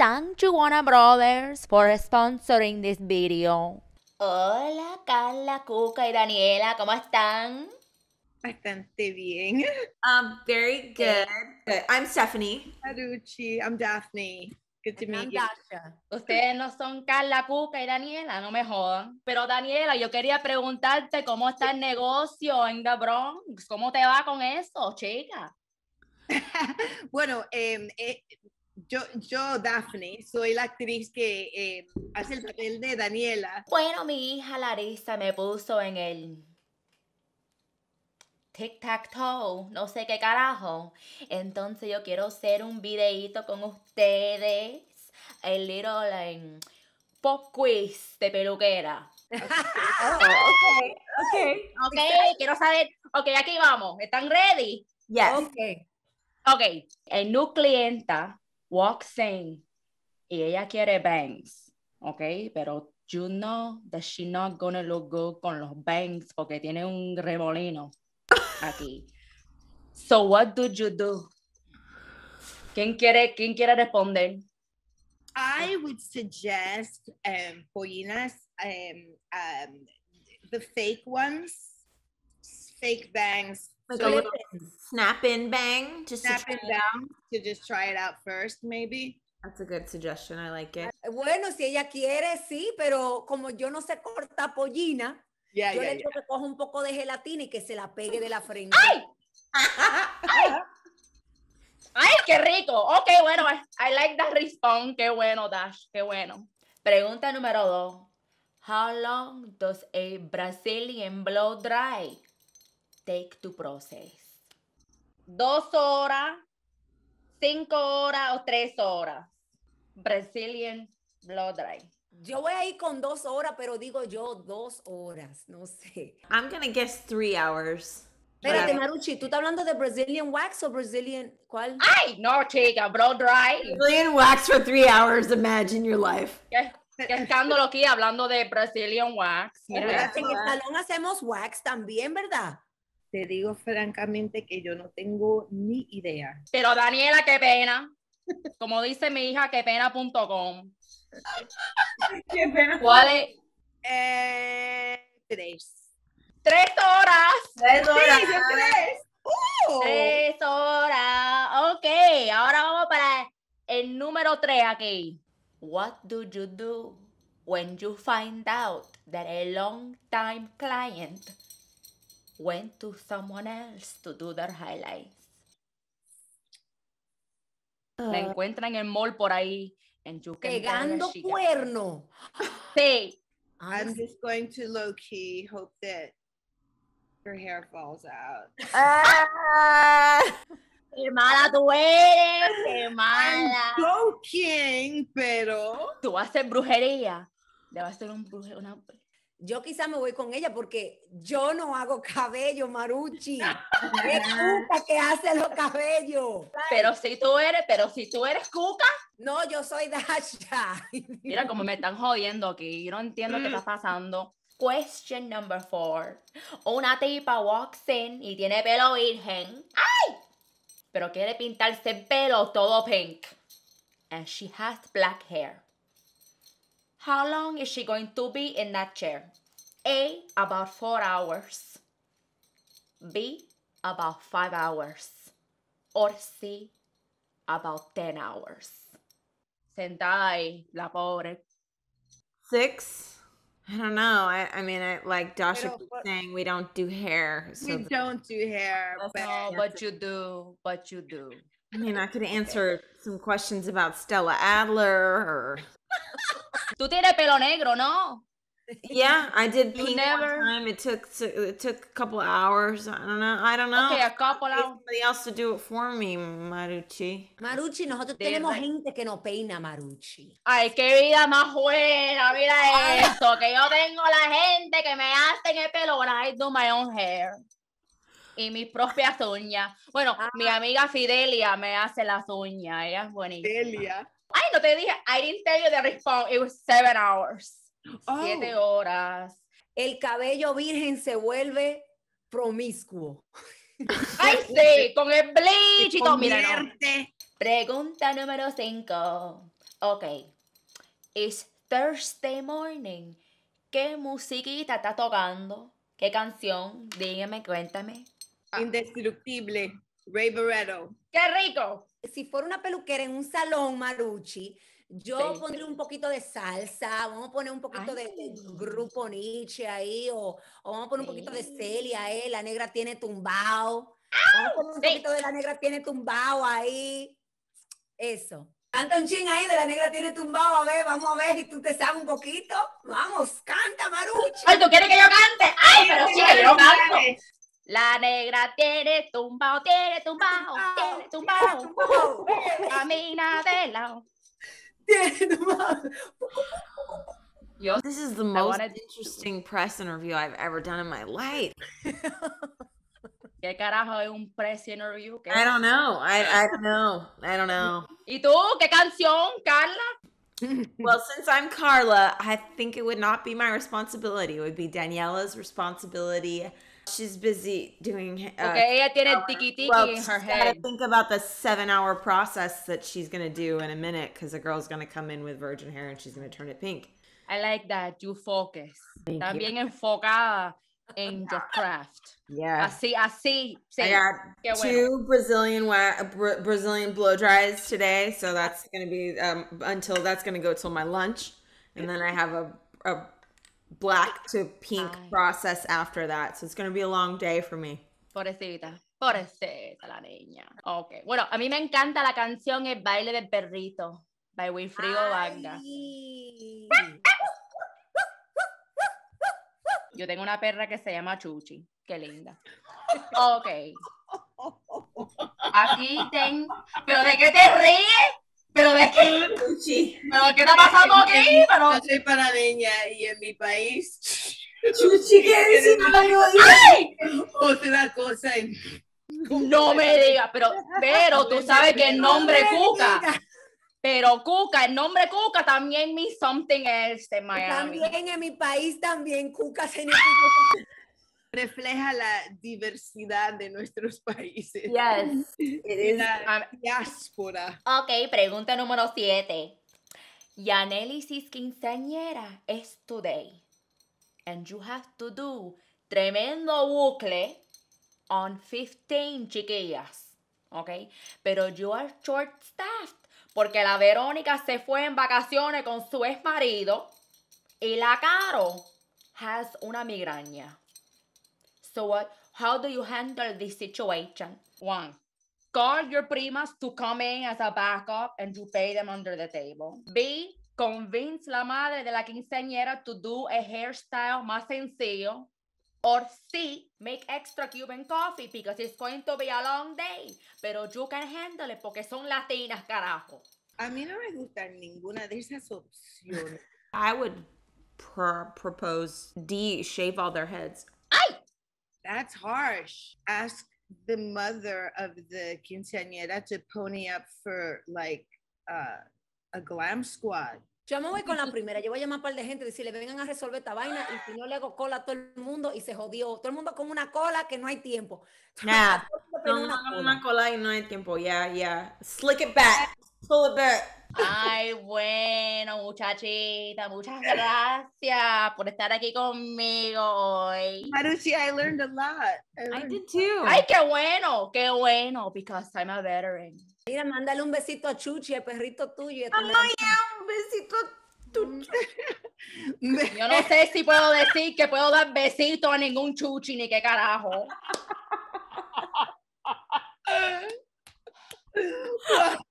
thank Juana Brothers for sponsoring this video. Hola, Carla, Cuca y Daniela, ¿cómo están? Bastante bien. Um, very good. Good. I'm Stephanie. Marucci, I'm Daphne. Good to meet you. Ustedes no son Carla, Cuca y Daniela, no me jodan. Pero Daniela, yo quería preguntarte cómo está el negocio en The Bronx. ¿Cómo te va con eso, chica? bueno, em, eh, yo, yo, Daphne, soy la actriz que eh, hace el papel de Daniela. Bueno, mi hija Larissa me puso en el tic-tac-toe, no sé qué carajo. Entonces yo quiero hacer un videito con ustedes, el little um, pop quiz de peluquera. Oh, okay. Okay. Ok, quiero saber, ok, aquí vamos, ¿están ready? Yes. Ok. Ok, el new clienta walks in y ella quiere bangs, ok, pero you know that she not gonna look good con los bangs porque tiene un remolino aquí. So what do you do? ¿Quién quiere, quién quiere responder? I would suggest um, um, um, the fake ones, fake bangs. Like so a little snap in bang. Just to snap out. down to just try it out first, maybe. That's a good suggestion. I like it. Bueno, si ella quiere, sí, pero como yo no sé cortar pollina, Yeah, yo yeah, le digo que coja un poco de gelatina y que se la pegue de la frente. ¡Ay! ¡Ay, qué rico! Ok, bueno, I, I like that response. Qué bueno, Dash, qué bueno. Pregunta número dos. How long does a Brazilian blow dry take to process? ¿Dos horas, cinco horas o tres horas? Brazilian blow dry. Yo voy a ir con dos horas, pero digo yo dos horas, no sé. I'm gonna guess three hours. Espérate, Maruchi, ¿tú estás hablando de Brazilian wax o Brazilian cuál? ¡Ay, no, chica! Blow dry. Brazilian wax for three hours. Imagine your life. ¿Qué, qué escándalo aquí hablando de Brazilian wax? Mira en el salón hacemos wax también, ¿verdad? Te digo francamente que yo no tengo ni idea. Pero Daniela, qué pena. Como dice mi hija, qué pena.com. Qué pena. ¿Cuál es? Eh, tres. Tres horas. Tres Sí, de tres. ¡Oh! Tres horas. Ok, ahora vamos para el número tres aquí. What do you do when you find out that a long time client went to someone else to do their highlights? La encuentran en el mall por ahí. En you can Pegando cuerno. Sí. Ah, I'm just going to low key hope that her hair falls out. Ah. Qué mala tú eres, qué mala. Joking, pero Tú vas a hacer brujería. Le vas a hacer un bruje, una... Yo quizá me voy con ella porque yo no hago cabello, Maruchi. Es Cuca que hace los cabellos. Pero si tú eres, pero si tú eres cuca, No, yo soy Dasha. mira cómo me están jodiendo aquí. Yo no entiendo qué está pasando. Question number four. Una tipa walks in y tiene pelo virgen. ¡Ay! Pero quiere pintarse el pelo todo pink. And she has black hair. How long is she going to be in that chair? A. About four hours. B. About five hours. Or C. About ten hours. Sentada ahí, la pobre. Six. I don't know. I, I mean, I like Dasha Pero, keeps but- saying we don't do hair. So we don't do hair. That's But No, but you do, but you do. I mean, I could answer some questions about Stella Adler or Tú tienes pelo negro, ¿no? yeah, I did pink never- one time. It took it took a couple of hours. I don't know. I don't know. Okay, a couple of... somebody else to do it for me, Maruchi. Maruchi, nosotros De tenemos gente que nos peina, Maruchi. Ay, qué vida más buena, mira eso, que yo tengo la gente que me hacen el pelo when I do my own hair. Y mis propias uñas. Bueno, mi amiga Fidelia me hace las uñas, ella es buenísima. Delia. Ay, no te dije, I didn't tell you the response, it was seven hours. Siete Oh. horas. El cabello virgen se vuelve promiscuo. Ay, sí, con el bleach y todo. Mira, no. Pregunta número 5. Ok. It's Thursday morning. ¿Qué musiquita está tocando? ¿Qué canción? Dígame, cuéntame. Indestructible. Ray Barretto. ¡Qué rico! Si fuera una peluquera en un salón, Maruchi, yo Sí. pondría un poquito de salsa, vamos a poner un poquito de, grupo Nietzsche ahí, o, o vamos a poner un poquito de. Celia, eh, la negra tiene tumbao. Vamos a poner un Sí. poquito de la negra tiene tumbao ahí. Eso. Canta un ching ahí de la negra tiene tumbao, a ver, vamos a ver si tú te sabes un poquito. Vamos, canta, Maruchi. ¡Ay, tú quieres que yo cante! ¡Ay, pero Sí, chica, yo canto! Dale. La negra tiene tumbao, tiene tumbao, tiene tumbao. Tumbao. Camina de lado. Tiene tumbao. Yo This is the most wanted- interesting press interview I've ever done in my life. ¿Qué carajo es un press interview? ¿Qué? I don't know. I I don't know. I don't know. ¿Y tú? ¿Qué canción, Carla? Well, since I'm Carla, I think it would not be my responsibility. It would be Daniela's responsibility. She's busy doing. Uh, Porque ella tiene el tiki tiki well, in her gotta head. think about the seven-hour process that she's gonna do in a minute because the girl's gonna come in with virgin hair and she's gonna turn it pink. I like that, you focus. Thank Estás you. enfocada en your craft. Yeah. Así, así. Sí. I got qué bueno. two Brazilian wa- Bra- Brazilian blow dries today, so that's gonna be um, until that's gonna go till my lunch, and then I have a, a black to pink Ay. process after that. So it's gonna be a long day for me. Pobrecita. Pobrecita la niña. Ok. Bueno, a mí me encanta la canción El baile del perrito. By Wilfrido Vargas. Yo tengo una perra que se llama Chuchi. Qué linda. Ok. Aquí ten. ¿Pero de qué te ríes? ¿Pero de qué? Chuchi, ¿Pero qué está pasando aquí? Pero... Yo soy panameña y en mi país Chuchi, ¿qué decir? ¡Ay! otra cosa. en- No me digas, pero, pero tú sabes que el nombre Cuca, pero Cuca, el nombre Cuca también means something else en Miami. También en mi país también Cuca significa refleja la diversidad de nuestros países. Yes, it Y is. la Ah, diáspora. Ok, pregunta número 7. Yanelisis quinceañera es today. And you have to do tremendo bucle on 15 chiquillas. Ok, pero you are short staffed porque la Verónica se fue en vacaciones con su ex marido y la Caro has una migraña. So what? How do you handle this situation? One, call your primas to come in as a backup and you pay them under the table. B, convince la madre de la quinceañera to do a hairstyle más sencillo. Or C, make extra Cuban coffee because it's going to be a long day. Pero you can handle it porque son latinas, carajo. A mí no me gustan ninguna de esas opciones. I would pr- propose D, shave all their heads. That's harsh. Ask the mother of the quinceañera to pony up for like uh, a glam squad. Yo me voy con la primera. Yo voy a llamar a un par de gente y decirle, vengan a resolver esta vaina. Y si no le hago cola a todo el mundo y se jodió. Todo el mundo con una cola que no hay tiempo. Nah, Todo el mundo no, una cola. y no hay tiempo. Yeah, yeah. Slick it back pull it. Ay, bueno, muchachita, muchas gracias por estar aquí conmigo hoy. Marucci, I learned a lot. I, did too. Ay, qué bueno, qué bueno, because I'm a veteran. Mira, mándale un besito a Chuchi, el perrito tuyo. No, un besito. Mm. Yo no sé si puedo decir que puedo dar besito a ningún Chuchi, ni qué carajo.